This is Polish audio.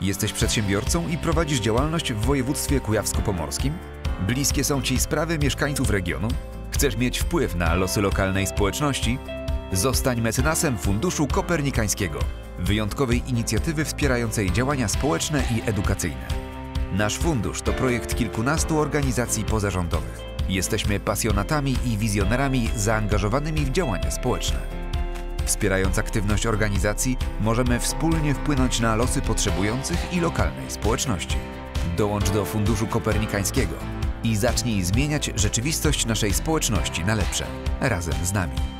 Jesteś przedsiębiorcą i prowadzisz działalność w województwie kujawsko-pomorskim? Bliskie są Ci sprawy mieszkańców regionu? Chcesz mieć wpływ na losy lokalnej społeczności? Zostań mecenasem Funduszu Kopernikańskiego, wyjątkowej inicjatywy wspierającej działania społeczne i edukacyjne. Nasz fundusz to projekt kilkunastu organizacji pozarządowych. Jesteśmy pasjonatami i wizjonerami zaangażowanymi w działania społeczne. Wspierając aktywność organizacji, możemy wspólnie wpłynąć na losy potrzebujących i lokalnej społeczności. Dołącz do Funduszu Kopernikańskiego i zacznij zmieniać rzeczywistość naszej społeczności na lepsze razem z nami.